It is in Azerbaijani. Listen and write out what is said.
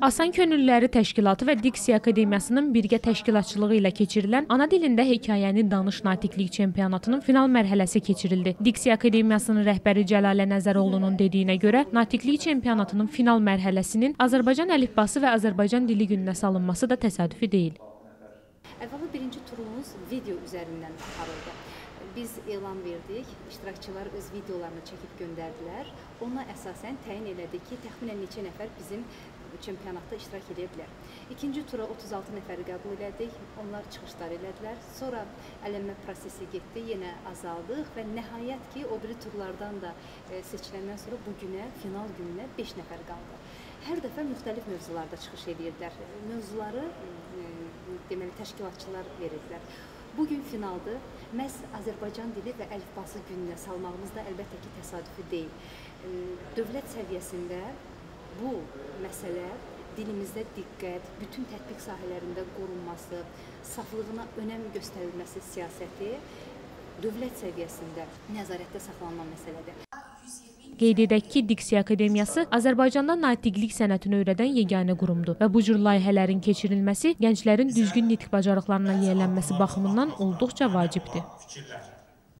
Asan Könüllüləri Təşkilatı və Diksiya Akademiyasının birgə təşkilatçılığı ilə keçirilən Ana dilində hekayəni danış natiqlik çempionatının final mərhələsi keçirildi. Diksiya Akademiyasının rəhbəri Cəlalə Nəzəroğlunun dediyinə görə, natiqlik çempionatının final mərhələsinin Azərbaycan əlifbası və Azərbaycan dili gününə salınması da təsadüfi deyil. Əvvəla birinci turumuz video üzərindən aparıldı. Biz elan verdik, iştirakçılar öz videolarını çəkib göndərdilər. Ona əsasən təyin elədik ki, təxminən neçə nəfər bizim çempionatda iştirak edə bilər. İkinci tura 36 nəfəri qəbul elədik. Onlar çıxışlar elədilər. Sonra ələnmə prosesi getdi, yenə azaldıq və nəhayət ki, o biri turlardan da e, seçiləndən sonra bu günə, final gününə 5 nəfər qaldı. Hər dəfə müxtəlif mövzularda çıxış edirdilər. Mövzuları e, deməli təşkilatçılar verirdilər. Bu gün finaldır. Məhz Azərbaycan dili və əlifbası gününə salmağımız da əlbəttə ki, təsadüfi deyil. Dövlət səviyyəsində bu məsələ dilimizdə diqqət, bütün tətbiq sahələrində qorunması, saflığına önəm göstərilməsi siyasəti dövlət səviyyəsində nəzarətdə saxlanılan məsələdir. Qeyd edək ki, Diksiya Akademiyası Azərbaycanda natiqlik sənətini öyrədən yeganə qurumdur və bu cür layihələrin keçirilməsi gənclərin düzgün nitq bacarıqlarına yiyələnməsi baxımından olduqca vacibdir.